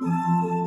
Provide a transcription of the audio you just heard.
Música